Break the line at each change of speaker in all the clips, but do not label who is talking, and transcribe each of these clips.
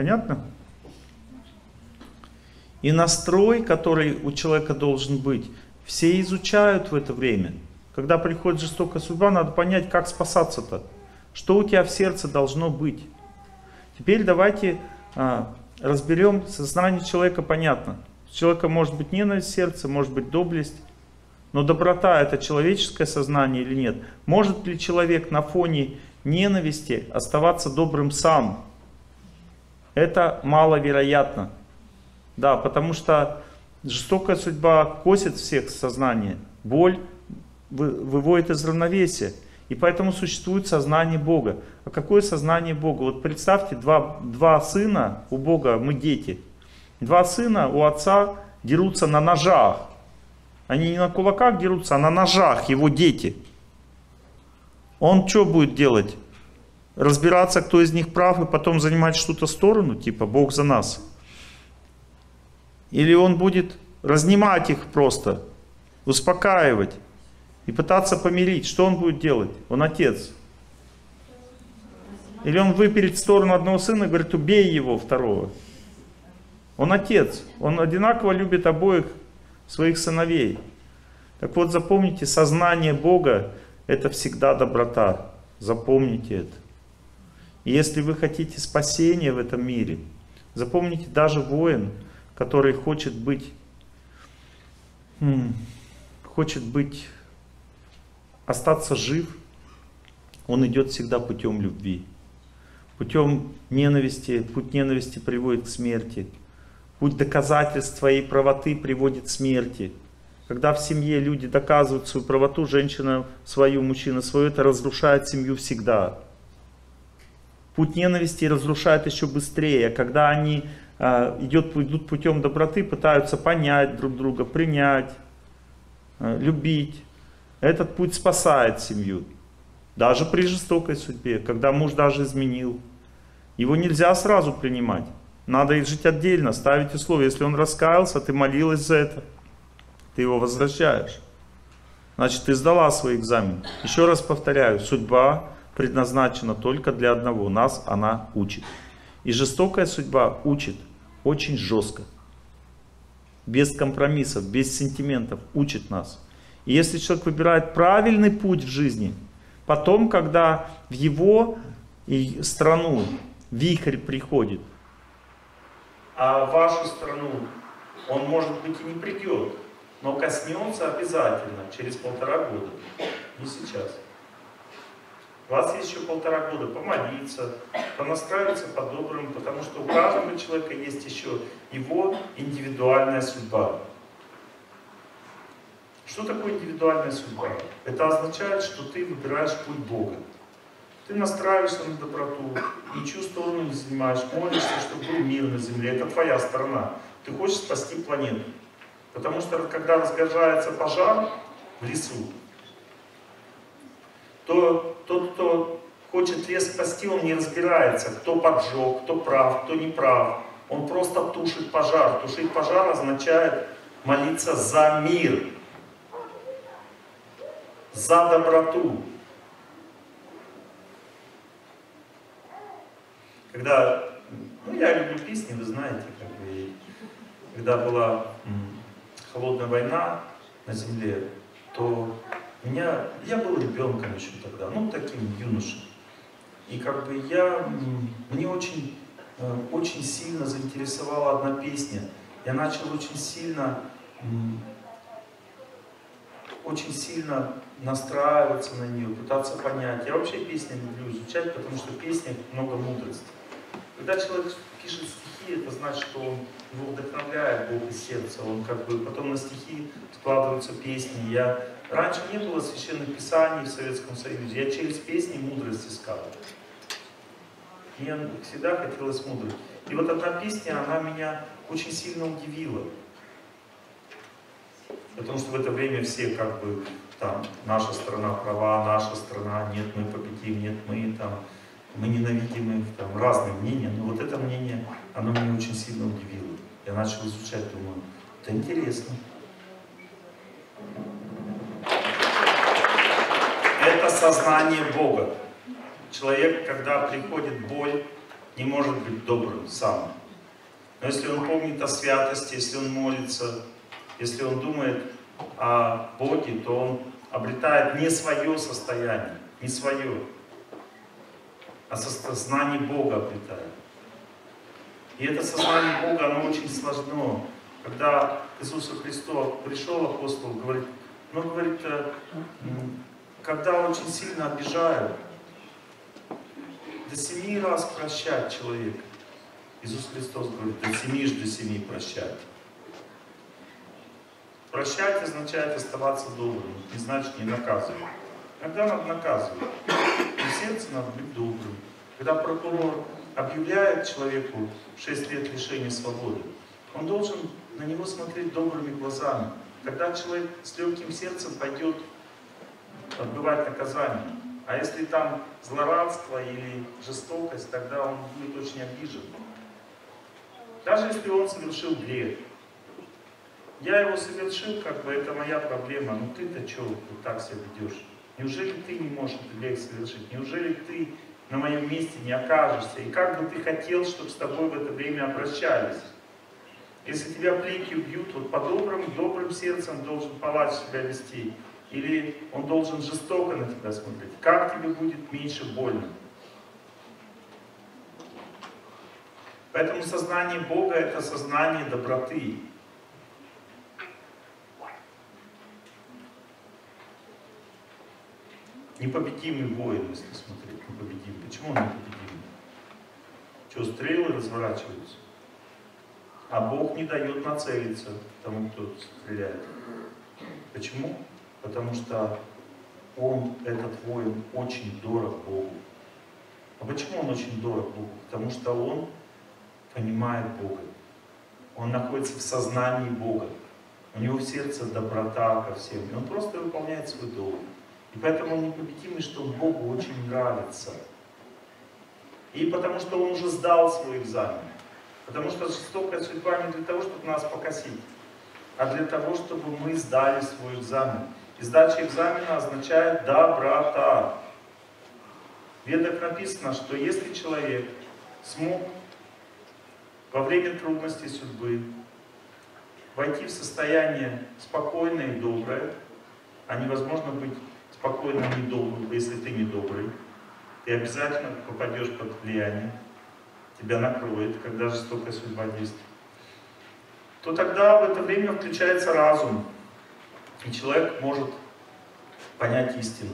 Понятно? И настрой, который у человека должен быть, все изучают в это время. Когда приходит жестокая судьба, надо понять, как спасаться-то. Что у тебя в сердце должно быть. Теперь давайте а, разберем сознание человека, понятно. У человека может быть ненависть в сердце, может быть доблесть. Но доброта это человеческое сознание или нет? Может ли человек на фоне ненависти оставаться добрым сам? Это маловероятно. Да, потому что жестокая судьба косит всех сознание. Боль выводит из равновесия. И поэтому существует сознание Бога. А какое сознание Бога? Вот представьте, два, два сына у Бога, мы дети. Два сына у отца дерутся на ножах. Они не на кулаках дерутся, а на ножах, его дети. Он что будет делать? Разбираться, кто из них прав, и потом занимать что-то сторону, типа Бог за нас. Или он будет разнимать их просто, успокаивать и пытаться помирить. Что он будет делать? Он отец. Или он выперет в сторону одного сына и говорит, убей его, второго. Он отец. Он одинаково любит обоих своих сыновей. Так вот, запомните, сознание Бога – это всегда доброта. Запомните это. И если вы хотите спасения в этом мире, запомните, даже воин – который хочет быть, хочет быть, остаться жив, он идет всегда путем любви. Путем ненависти, путь ненависти приводит к смерти. Путь доказательств своей правоты приводит к смерти. Когда в семье люди доказывают свою правоту, женщина свою, мужчина свою, это разрушает семью всегда. Путь ненависти разрушает еще быстрее. Когда они а, идет, идут путем доброты, пытаются понять друг друга, принять, а, любить. Этот путь спасает семью. Даже при жестокой судьбе, когда муж даже изменил. Его нельзя сразу принимать. Надо жить отдельно, ставить условия. Если он раскаялся, ты молилась за это, ты его возвращаешь. Значит, ты сдала свой экзамен. Еще раз повторяю, судьба предназначена только для одного. Нас она учит. И жестокая судьба учит очень жестко, без компромиссов, без сентиментов, учит нас. И если человек выбирает правильный путь в жизни, потом, когда в его страну вихрь приходит, а в вашу страну он, может быть, и не придет, но коснется обязательно через полтора года, не сейчас. У вас есть еще полтора года помолиться, понастраиваться по-доброму, потому что у каждого человека есть еще его индивидуальная судьба. Что такое индивидуальная судьба? Это означает, что ты выбираешь путь Бога. Ты настраиваешься на доброту, ничью сторону не занимаешь, молишься, чтобы был мир на земле. Это твоя сторона. Ты хочешь спасти планету. Потому что когда разгорается пожар в лесу, то тот, кто хочет лес спасти, он не разбирается, кто поджег, кто прав, кто не прав. Он просто тушит пожар. Тушить пожар означает молиться за мир, за доброту. Когда, ну я люблю песни, вы знаете, как бы, когда была холодная война на земле, то меня, я был ребенком еще тогда, ну таким юношей. И как бы я, мне очень, э, очень сильно заинтересовала одна песня. Я начал очень сильно, очень сильно настраиваться на нее, пытаться понять. Я вообще песни люблю изучать, потому что в песнях много мудрости. Когда человек пишет стихи, это значит, что он его вдохновляет Бог из сердца. Он как бы потом на стихи складываются песни. Я Раньше не было священных писаний в Советском Союзе. Я через песни мудрость искал. Мне всегда хотелось мудрости. И вот одна песня, она меня очень сильно удивила. Потому что в это время все как бы там, наша страна права, наша страна, нет, мы победим, нет, мы там, мы ненавидим их, там, разные мнения. Но вот это мнение, оно меня очень сильно удивило. Я начал изучать, думаю, это интересно. Сознание Бога. Человек, когда приходит боль, не может быть добрым сам. Но если он помнит о святости, если он молится, если он думает о Боге, то он обретает не свое состояние, не свое, а сознание Бога обретает. И это сознание Бога, оно очень сложно. Когда Иисус Христос пришел, апостол говорит, ну, говорит, э, когда очень сильно обижают, до семи раз прощать человека. Иисус Христос говорит, до семи ж до семи прощать. Прощать означает оставаться добрым, не значит не наказывать. Иногда надо наказывать. И сердце надо быть добрым. Когда прокурор объявляет человеку 6 лет лишения свободы, он должен на него смотреть добрыми глазами. Когда человек с легким сердцем пойдет отбывать наказание. А если там злорадство или жестокость, тогда он будет очень обижен. Даже если он совершил грех. Я его совершил, как бы это моя проблема. Ну ты-то что вот так себя ведешь? Неужели ты не можешь этот грех совершить? Неужели ты на моем месте не окажешься? И как бы ты хотел, чтобы с тобой в это время обращались? Если тебя плетью бьют, вот по-доброму, добрым сердцем должен палач себя вести. Или он должен жестоко на тебя смотреть. Как тебе будет меньше больно? Поэтому сознание Бога это сознание доброты. Непобедимый воин, если смотреть, непобедимый. Почему он непобедимый? Что, стрелы разворачиваются? А Бог не дает нацелиться тому, кто стреляет. Почему? Потому что он, этот воин, очень дорог Богу. А почему он очень дорог Богу? Потому что он понимает Бога. Он находится в сознании Бога. У него в сердце доброта ко всем. И он просто выполняет свой долг. И поэтому он непобедимый, что Богу очень нравится. И потому что он уже сдал свой экзамен. Потому что жестокая судьба не для того, чтобы нас покосить, а для того, чтобы мы сдали свой экзамен. И сдача экзамена означает доброта. В ведах написано, что если человек смог во время трудностей судьбы войти в состояние спокойное и доброе, а невозможно быть спокойным и добрым, если ты не добрый, ты обязательно попадешь под влияние, тебя накроет, когда жестокая судьба действует, то тогда в это время включается разум, и человек может понять истину.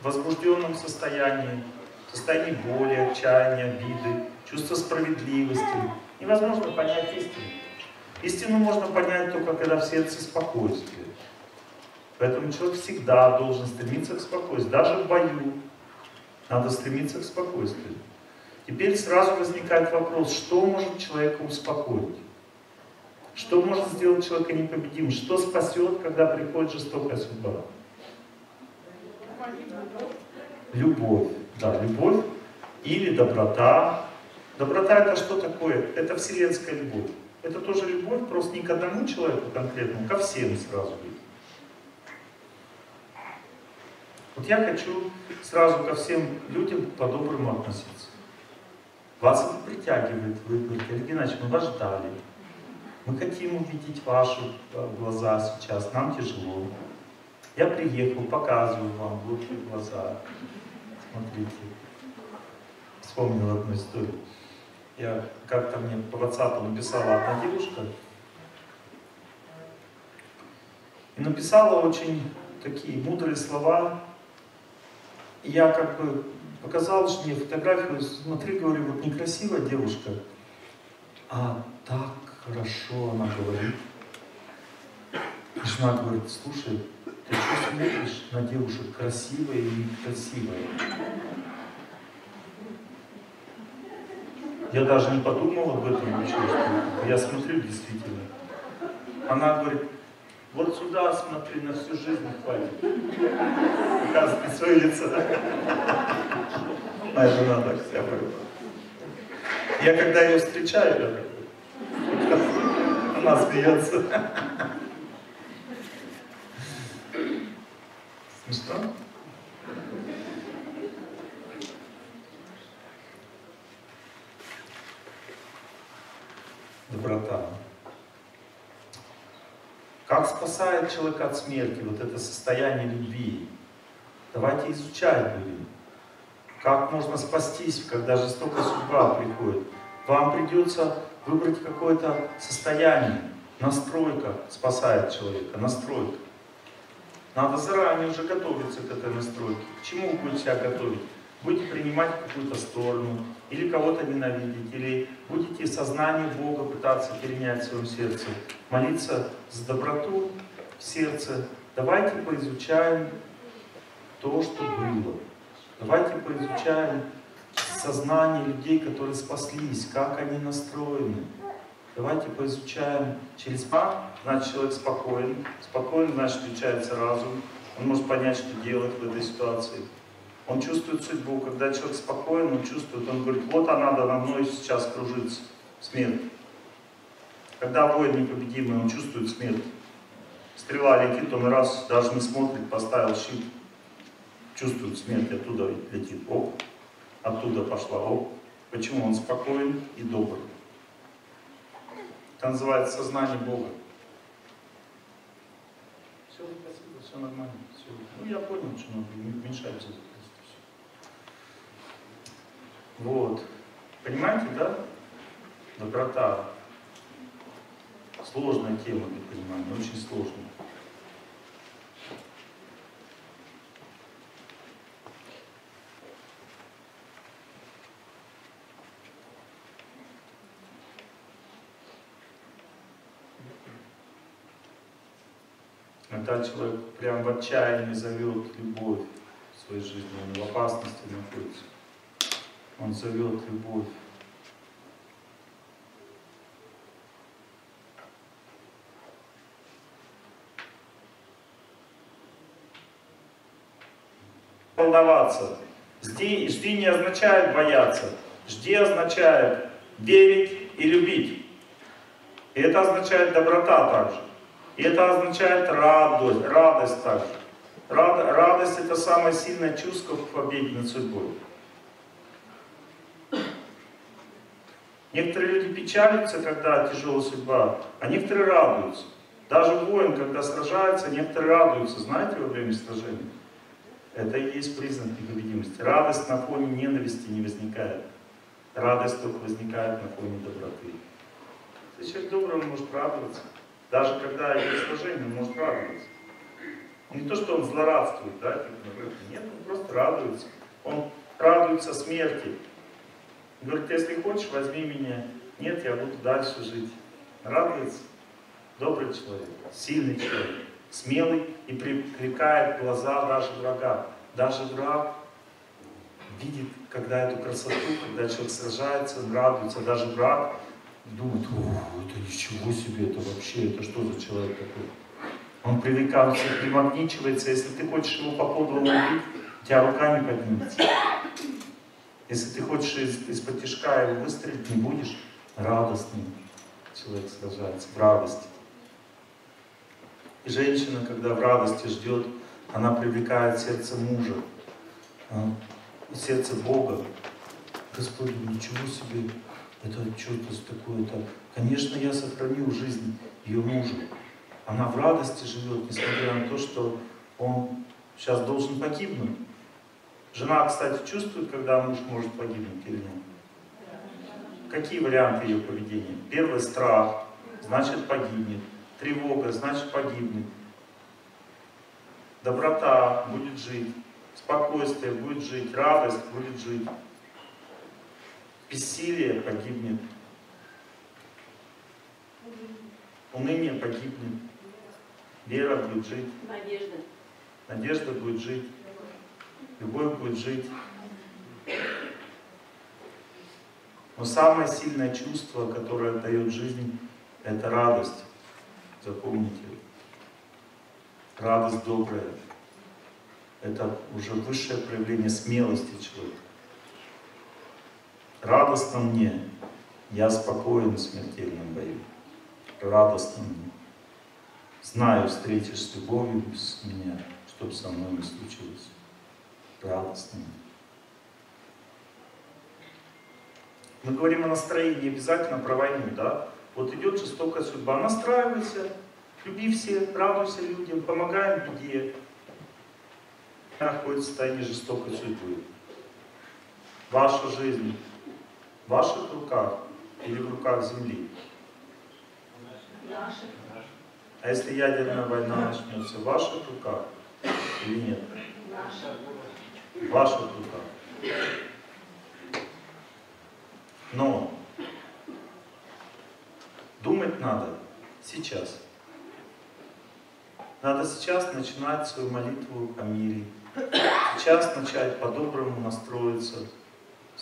В возбужденном состоянии, в состоянии боли, отчаяния, обиды, чувства справедливости, невозможно понять истину. Истину можно понять только когда в сердце спокойствие. Поэтому человек всегда должен стремиться к спокойствию. Даже в бою надо стремиться к спокойствию. Теперь сразу возникает вопрос, что может человека успокоить? Что может сделать человека непобедимым? Что спасет, когда приходит жестокая судьба? Любовь. Да, любовь или доброта. Доброта это что такое? Это вселенская любовь. Это тоже любовь, просто не к одному человеку конкретному, ко всем сразу. Вот я хочу сразу ко всем людям по-доброму относиться. Вас это притягивает, вы говорите, Олег Геннадьевич, мы вас ждали. Мы хотим увидеть ваши э, глаза сейчас, нам тяжело. Я приехал, показываю вам, вот глаза. Смотрите. Вспомнил одну историю. Я как-то мне по WhatsApp написала одна девушка. И написала очень такие мудрые слова. И я как бы показал мне фотографию, смотри, говорю, вот некрасивая девушка, а так хорошо она говорит. И жена говорит, слушай, ты что смотришь на девушек красивая и некрасивая? Я даже не подумал об этом ничего. Я смотрю действительно. Она говорит, вот сюда смотри, на всю жизнь хватит. Показывай свое лицо. Моя жена так себя Я когда ее встречаю, я такой, она смеется. Смешно? доброта. Как спасает человека от смерти вот это состояние любви? Давайте изучать будем. Как можно спастись, когда жестокая судьба приходит? Вам придется выбрать какое-то состояние. Настройка спасает человека, настройка. Надо заранее уже готовиться к этой настройке. К чему вы будете себя готовить? Будете принимать какую-то сторону, или кого-то ненавидеть, или будете сознание Бога пытаться перенять в своем сердце, молиться за доброту в сердце. Давайте поизучаем то, что было. Давайте поизучаем сознание людей, которые спаслись, как они настроены. Давайте поизучаем через па, значит человек спокоен. Спокоен, значит включается разум. Он может понять, что делать в этой ситуации. Он чувствует судьбу. Когда человек спокоен, он чувствует, он говорит, вот она надо мной сейчас кружится, смерть. Когда воин непобедимый, он чувствует смерть. Стрела летит, он раз даже не смотрит, поставил щит. Чувствует смерть, оттуда летит. Оп, оттуда пошла. Оп. Почему? Он спокоен и добр. Это называется сознание Бога. Все, спасибо, все нормально. Все. Ну, я понял, что надо мешать здесь. Вот. Понимаете, да? Доброта. Сложная тема для понимания, очень сложная. Когда человек прям в отчаянии зовет любовь в своей жизни, он в опасности находится. Он зовет любовь. Волноваться. Жди, жди не означает бояться. Жди означает верить и любить. И это означает доброта также. И это означает радость, радость также. Рад, радость это самое сильное чувство в победе над судьбой. Некоторые люди печалятся, когда тяжелая судьба, а некоторые радуются. Даже воин, когда сражается, некоторые радуются, знаете, во время сражения. Это и есть признак непобедимости. Радость на фоне ненависти не возникает. Радость только возникает на фоне доброты. Если человек добрый, он может радоваться. Даже когда сражение, он может радоваться. Не то, что он злорадствует, да, типа, нет, он просто радуется. Он радуется смерти. Говорит, если хочешь, возьми меня. Нет, я буду дальше жить. Радуется. Добрый человек, сильный человек, смелый и привлекает глаза даже врага. Даже враг видит, когда эту красоту, когда человек сражается, он радуется. Даже враг думает, это ничего себе, это вообще, это что за человек такой? Он привлекается, примагничивается. Если ты хочешь его по подлому убить, у тебя рука не поднимется. Если ты хочешь из, из-под его выстрелить, не будешь радостным. Человек сражается в радости. И женщина, когда в радости ждет, она привлекает сердце мужа, а, сердце Бога. Господи, ничего себе, это что-то такое-то. Конечно, я сохраню жизнь ее мужа. Она в радости живет, несмотря на то, что он сейчас должен погибнуть. Жена, кстати, чувствует, когда муж может погибнуть или нет? Какие варианты ее поведения? Первый – страх, значит погибнет. Тревога, значит погибнет. Доброта будет жить. Спокойствие будет жить. Радость будет жить. Бессилие погибнет. Уныние погибнет. Вера будет жить.
Надежда.
Надежда будет жить любовь будет жить. Но самое сильное чувство, которое дает жизнь, это радость. Запомните. Радость добрая. Это уже высшее проявление смелости человека. Радостно мне. Я спокоен в смертельном бою. Радостно мне. Знаю, встретишь с любовью с меня, чтобы со мной не случилось радостными. Мы говорим о настроении обязательно про войну, да? Вот идет жестокая судьба. Настраивайся, люби всех, радуйся людям, помогай беде. Находится в состоянии жестокой судьбы. Ваша жизнь ваших руках или в руках Земли? А если ядерная война начнется, в ваших руках или нет? В ваших руках. Но думать надо сейчас. Надо сейчас начинать свою молитву о мире. Сейчас начать по-доброму настроиться,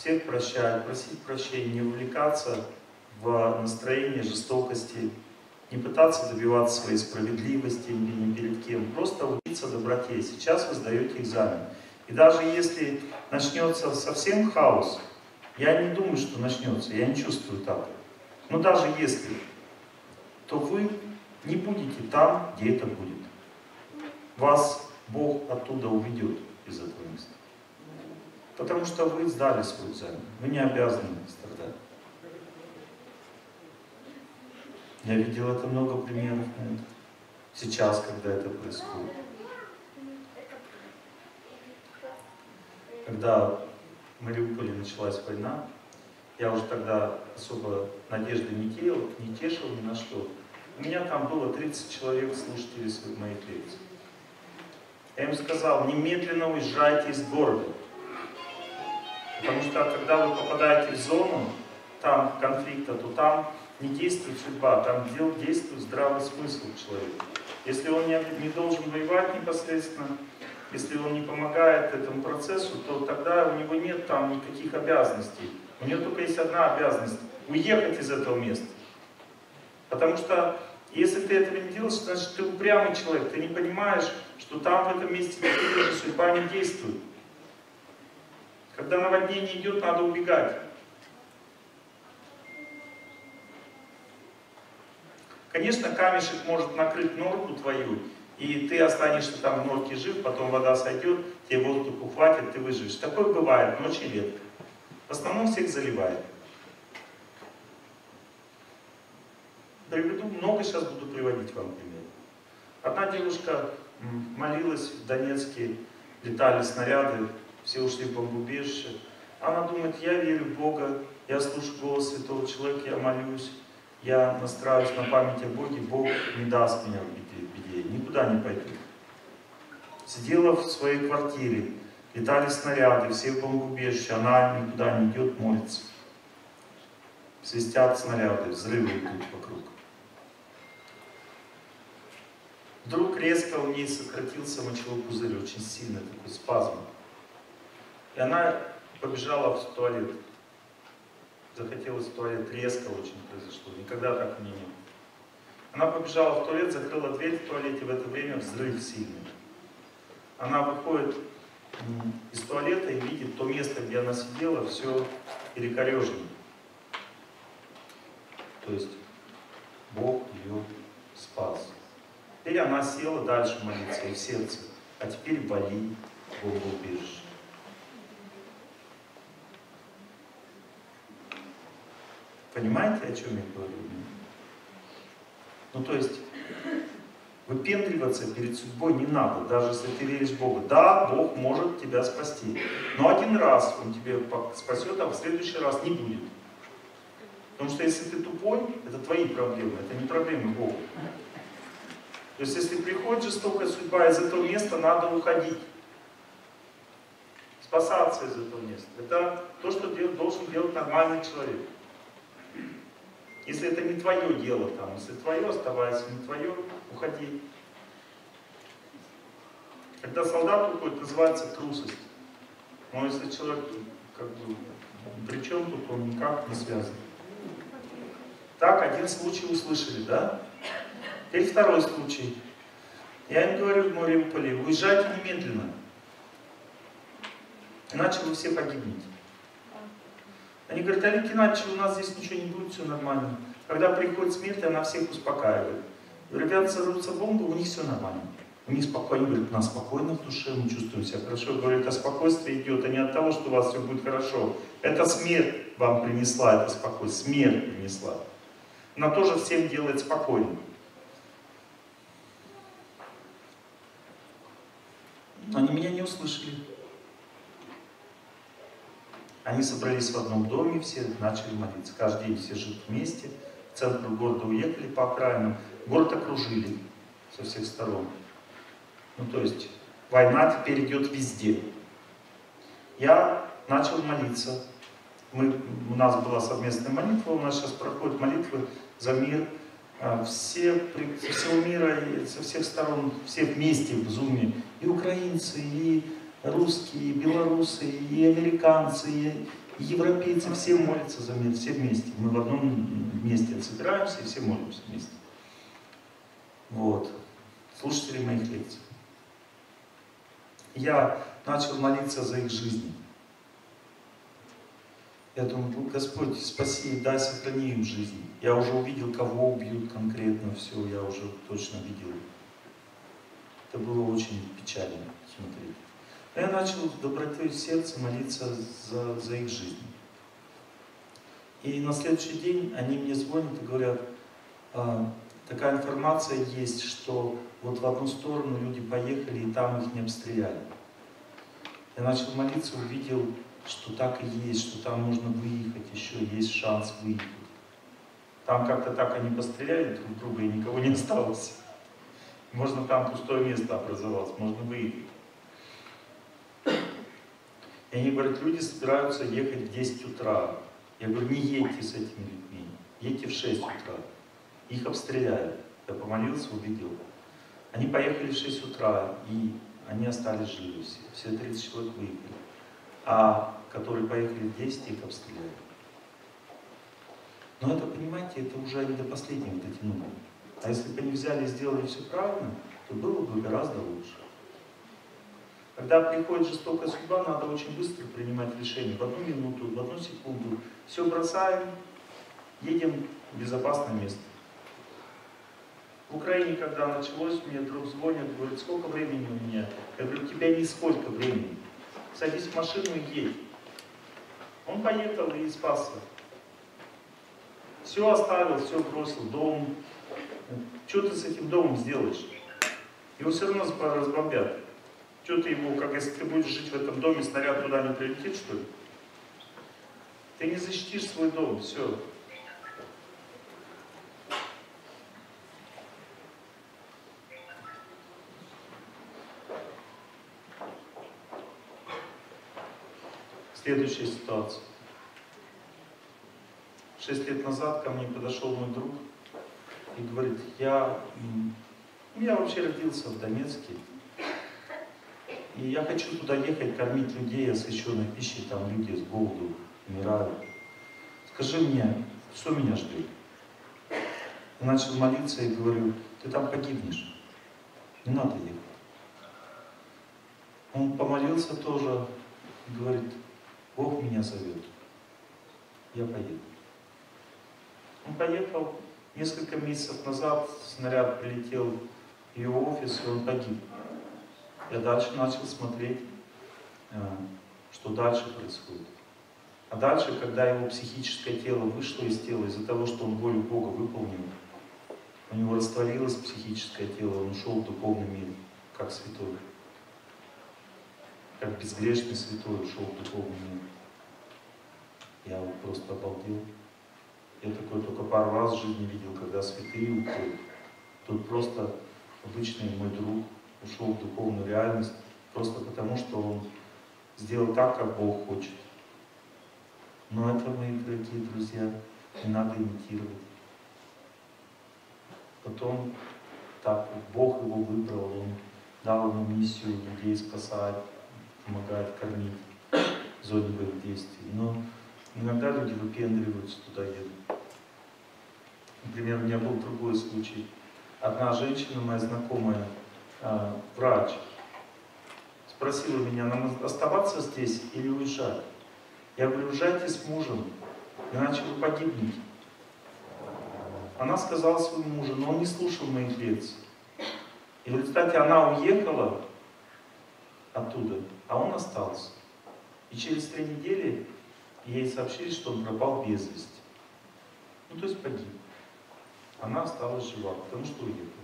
всех прощать, просить прощения, не увлекаться в настроение жестокости, не пытаться добиваться своей справедливости ни перед кем, просто учиться доброте. Сейчас вы сдаете экзамен. И даже если начнется совсем хаос, я не думаю, что начнется, я не чувствую так. Но даже если, то вы не будете там, где это будет. Вас Бог оттуда уведет из этого места. Потому что вы сдали свой экзамен. Вы не обязаны страдать. Я видел это много примеров. Сейчас, когда это происходит. Когда в Мариуполе началась война, я уже тогда особо надежды не тел, не тешил ни на что. У меня там было 30 человек слушателей моих лекций. Я им сказал, немедленно уезжайте из города. Потому что когда вы попадаете в зону там конфликта, то там не действует судьба, там действует здравый смысл человека. Если он не, не должен воевать непосредственно, если он не помогает этому процессу, то тогда у него нет там никаких обязанностей. У него только есть одна обязанность – уехать из этого места. Потому что если ты этого не делаешь, значит ты упрямый человек, ты не понимаешь, что там в этом месте судьба не действует. Когда наводнение идет, надо убегать. Конечно, камешек может накрыть норку твою, и ты останешься там в норке жив, потом вода сойдет, тебе воздух ухватит, ты выживешь. Такое бывает, но очень редко. В основном всех заливает. Приведу, много сейчас буду приводить вам примеры. Одна девушка молилась в Донецке, летали снаряды, все ушли в бомбоубежище. Она думает, я верю в Бога, я слушаю голос святого человека, я молюсь, я настраиваюсь на память о Боге, Бог не даст меня в беде, никуда не пойду. Сидела в своей квартире, летали снаряды, все в бомбоубежище, она никуда не идет, молится. Свистят снаряды, взрывы идут вокруг. Вдруг резко у ней сократился мочевой пузырь, очень сильный такой спазм. И она побежала в туалет. Захотелось в туалет, резко очень произошло. Никогда так не было. Она побежала в туалет, закрыла дверь в туалете, в это время взрыв сильный. Она выходит из туалета и видит то место, где она сидела, все перекорежено. То есть Бог ее спас. Теперь она села дальше молиться в сердце. А теперь боли Богу убежище. Понимаете, о чем я говорю? Ну, то есть, выпендриваться перед судьбой не надо, даже если ты веришь в Бога. Да, Бог может тебя спасти. Но один раз Он тебя спасет, а в следующий раз не будет. Потому что если ты тупой, это твои проблемы, это не проблемы Бога. То есть, если приходит жестокая судьба, из этого места надо уходить. Спасаться из этого места. Это то, что должен делать нормальный человек. Если это не твое дело, там, если твое, оставайся, не твое, уходи. Когда солдат уходит, называется трусость. Но если человек как бы при чем тут, он никак не связан. Так, один случай услышали, да? Теперь второй случай. Я им говорю в Мариуполе, уезжайте немедленно. Иначе вы все погибнете. Они говорят, Олег Геннадьевич, у нас здесь ничего не будет, все нормально. Когда приходит смерть, она всех успокаивает. Ребята сорвутся бомбы, у них все нормально. У них спокойно, говорят, у нас спокойно в душе, мы чувствуем себя хорошо. Говорят, а спокойствие идет, а не от того, что у вас все будет хорошо. Это смерть вам принесла, это спокойствие, смерть принесла. Она тоже всем делает спокойно. Они меня не услышали. Они собрались в одном доме, все начали молиться. Каждый день все живут вместе. В центр города уехали по окраинам. Город окружили со всех сторон. Ну то есть война теперь идет везде. Я начал молиться. Мы, у нас была совместная молитва, у нас сейчас проходят молитвы за мир. А, все со всего мира, со всех сторон, все вместе в зуме. И украинцы, и русские, белорусы, и американцы, и европейцы, все молятся за мир, все вместе. Мы в одном месте собираемся и все молимся вместе. Вот. Слушатели моих лекций. Я начал молиться за их жизни. Я думаю, Господь, спаси, дай, сохрани им жизнь. Я уже увидел, кого убьют конкретно, все, я уже точно видел. Это было очень печально смотреть. Я начал в добротой сердца молиться за, за их жизнь. И на следующий день они мне звонят и говорят, а, такая информация есть, что вот в одну сторону люди поехали и там их не обстреляли. Я начал молиться, увидел, что так и есть, что там можно выехать, еще есть шанс выехать. Там как-то так они постреляли друг друга, и никого не осталось. Можно там пустое место образовалось, можно выехать. И они говорят, люди собираются ехать в 10 утра. Я говорю, не едьте с этими людьми, едьте в 6 утра. Их обстреляют. Я помолился, увидел. Они поехали в 6 утра, и они остались живы все. Все 30 человек выехали. А которые поехали в 10, их обстреляли. Но это, понимаете, это уже они до последнего дотянули. А если бы они взяли и сделали все правильно, то было бы гораздо лучше. Когда приходит жестокая судьба, надо очень быстро принимать решение. В одну минуту, в одну секунду. Все бросаем, едем в безопасное место. В Украине, когда началось, мне друг звонит, говорит, сколько времени у меня? Я говорю, у тебя нисколько времени. Садись в машину и едь. Он поехал и спасся. Все оставил, все бросил, дом. Что ты с этим домом сделаешь? Его все равно разбомбят. Что ты его, как если ты будешь жить в этом доме, снаряд туда не прилетит, что ли? Ты не защитишь свой дом, все. Следующая ситуация. Шесть лет назад ко мне подошел мой друг и говорит, я, я вообще родился в Донецке, и я хочу туда ехать, кормить людей освященной пищей, там люди с голоду умирают. Скажи мне, что меня ждет? Я начал молиться и говорю, ты там погибнешь, не надо ехать. Он помолился тоже, говорит, Бог меня зовет, я поеду. Он поехал, несколько месяцев назад снаряд прилетел в его офис, и он погиб. Я дальше начал смотреть, э, что дальше происходит. А дальше, когда его психическое тело вышло из тела из-за того, что он волю Бога выполнил, у него растворилось психическое тело, он ушел в духовный мир, как святой. Как безгрешный святой ушел в духовный мир. Я вот просто обалдел. Я такой только пару раз в жизни видел, когда святые уходят. Тут просто обычный мой друг, ушел в духовную реальность, просто потому что он сделал так, как Бог хочет. Но это, мои дорогие друзья, не надо имитировать. Потом так Бог его выбрал, Он дал ему миссию людей спасать, помогать кормить зоне боевых действий. Но иногда люди выпендриваются, туда едут. Например, у меня был другой случай. Одна женщина, моя знакомая, э, врач спросила меня, нам оставаться здесь или уезжать? Я говорю, уезжайте с мужем, иначе вы погибнете. Она сказала своему мужу, но он не слушал моих лекций. И в результате она уехала оттуда, а он остался. И через три недели ей сообщили, что он пропал без вести. Ну, то есть погиб. Она осталась жива, потому что уехала.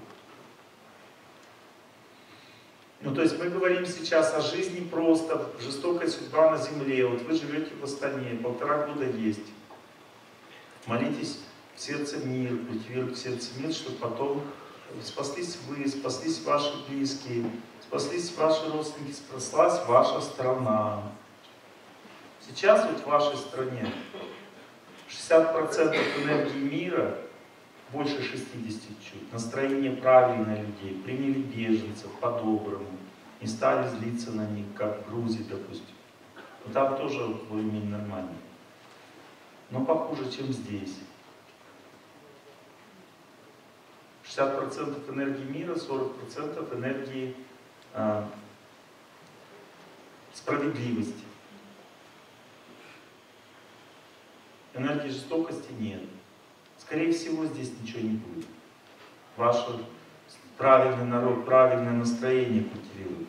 Ну, то есть мы говорим сейчас о жизни просто, жестокая судьба на земле. Вот вы живете в Астане, полтора года есть. Молитесь в сердце мир, культивируйте в сердце мир, чтобы потом спаслись вы, спаслись ваши близкие, спаслись ваши родственники, спаслась ваша страна. Сейчас вот в вашей стране 60% энергии мира, больше 60 чуть, настроение правильное людей, приняли беженцев по-доброму, не стали злиться на них, как в Грузии, допустим. Но там тоже более-менее нормально. Но похуже, чем здесь. 60% энергии мира, 40% энергии а, справедливости. Энергии жестокости нет. Скорее всего, здесь ничего не будет. Ваше правильный народ, правильное настроение культивирует.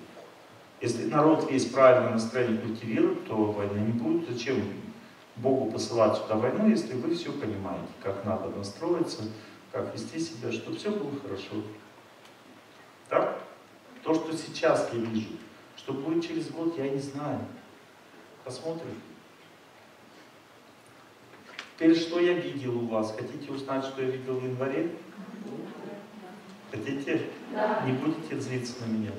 Если народ весь правильное настроение культивирует, то войны не будет. Зачем Богу посылать сюда войну, если вы все понимаете, как надо настроиться, как вести себя, чтобы все было хорошо. Так? То, что сейчас я вижу, что будет через год, я не знаю. Посмотрим. Теперь, что я видел у вас? Хотите узнать, что я видел в январе? Хотите? Да. Не будете злиться на меня?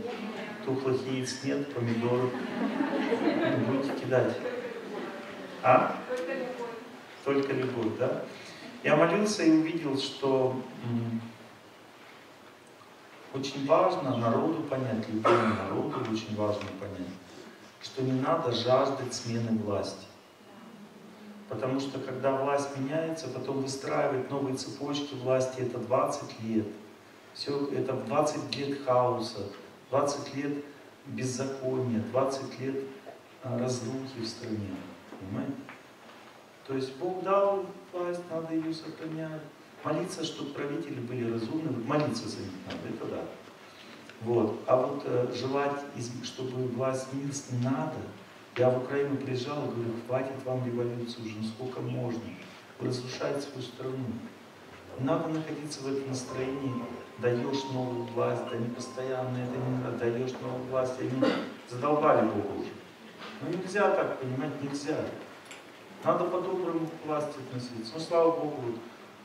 Тухлых яиц нет, помидоров. Не будете кидать. А? Только любовь. Только любовь, да? Я молился и увидел, что очень важно народу понять, любому народу очень важно понять, что не надо жаждать смены власти. Потому что когда власть меняется, потом выстраивать новые цепочки власти, это 20 лет. Все, это 20 лет хаоса, 20 лет беззакония, 20 лет а, разрухи в стране. Понимаете? То есть Бог дал власть, надо ее сохранять. Молиться, чтобы правители были разумны, молиться за них надо, это да. Вот. А вот э, желать, чтобы власть сменилась, не надо. Я в Украину приезжал говорю, хватит вам революции уже, ну сколько можно. Вы разрушаете свою страну. Надо находиться в этом настроении. Даешь новую власть, да не постоянно это не надо, даешь новую власть. Они задолбали Бога уже. Но нельзя так понимать, нельзя. Надо по-доброму к власти относиться. Но слава Богу,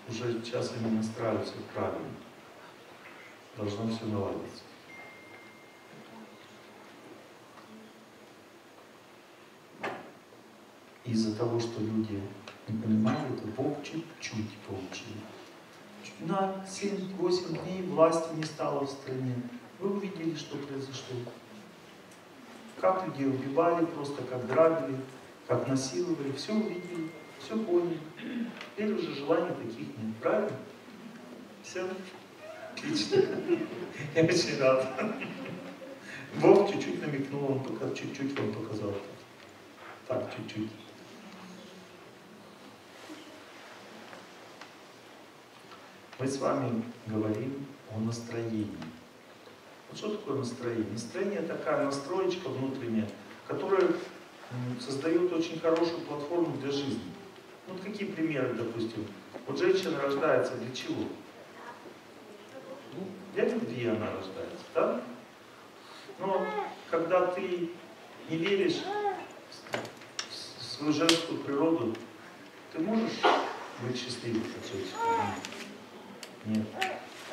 уже сейчас они настраиваются правильно. Должно все наладиться. Из-за того, что люди не понимали, это Бог чуть-чуть получил. На 7-8 дней власти не стало в стране. Вы увидели, что произошло. Как людей убивали, просто как грабили, как насиловали, все увидели, все поняли. Теперь уже желаний таких нет, правильно? Все? Отлично. Я очень рад. Бог чуть-чуть намекнул, пока чуть-чуть вам показал. Так, чуть-чуть. Мы с вами говорим о настроении. Вот что такое настроение? Настроение такая настроечка внутренняя, которая создает очень хорошую платформу для жизни. Вот какие примеры, допустим. Вот женщина рождается для чего? Ну, для любви она рождается, да? Но когда ты не веришь в свою женскую природу, ты можешь быть счастливым как женщина? Нет.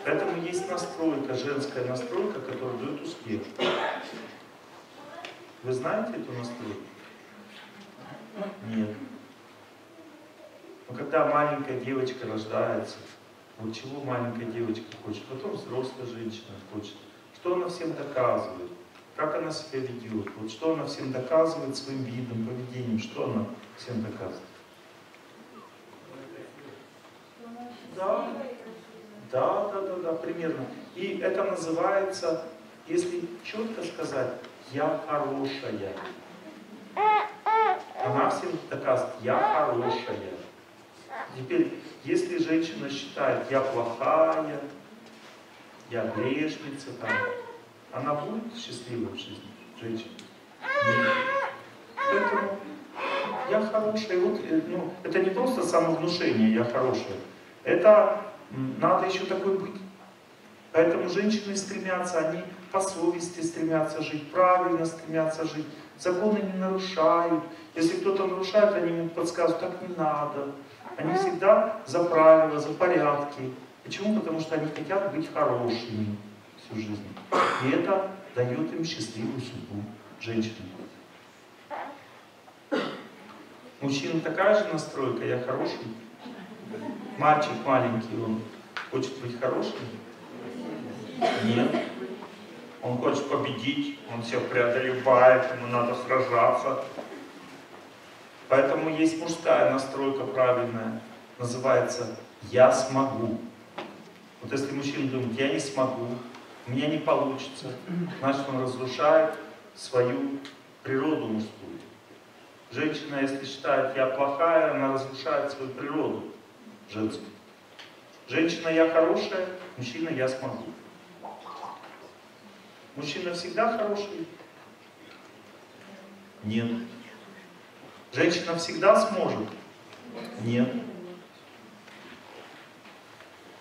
Поэтому есть настройка, женская настройка, которая дает успех. Вы знаете эту настройку? Нет. Но когда маленькая девочка рождается, вот чего маленькая девочка хочет, потом взрослая женщина хочет, что она всем доказывает, как она себя ведет, вот что она всем доказывает своим видом, поведением, что она всем доказывает. Да, да, да, да, да, примерно. И это называется, если четко сказать, я хорошая. Она всем доказывает, я хорошая. Теперь, если женщина считает, я плохая, я грешница, там, она будет счастливой в жизни, женщина? Нет. Поэтому я хорошая. Вот, э, ну, это не просто самовнушение, я хорошая. Это надо еще такой быть. Поэтому женщины стремятся, они по совести стремятся жить, правильно стремятся жить, законы не нарушают. Если кто-то нарушает, они ему подсказывают, так не надо. Они всегда за правила, за порядки. Почему? Потому что они хотят быть хорошими всю жизнь. И это дает им счастливую судьбу женщины. Мужчина такая же настройка, я хороший. Мальчик маленький, он хочет быть хорошим? Нет. Он хочет победить, он всех преодолевает, ему надо сражаться. Поэтому есть мужская настройка правильная, называется «я смогу». Вот если мужчина думает «я не смогу», «у меня не получится», значит он разрушает свою природу мужскую. Женщина, если считает «я плохая», она разрушает свою природу женскую. Женщина «я хорошая», мужчина «я смогу». Мужчина всегда хороший? Нет. Женщина всегда сможет? Нет.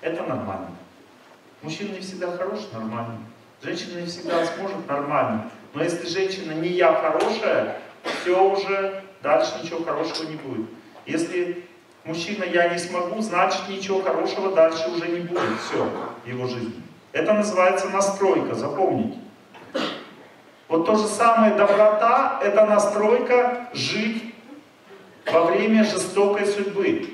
Это нормально. Мужчина не всегда хорош, нормально. Женщина не всегда сможет, нормально. Но если женщина не я хорошая, все уже, дальше ничего хорошего не будет. Если мужчина я не смогу, значит ничего хорошего дальше уже не будет. Все его жизни. Это называется настройка, запомните. Вот то же самое доброта, это настройка жить во время жестокой судьбы.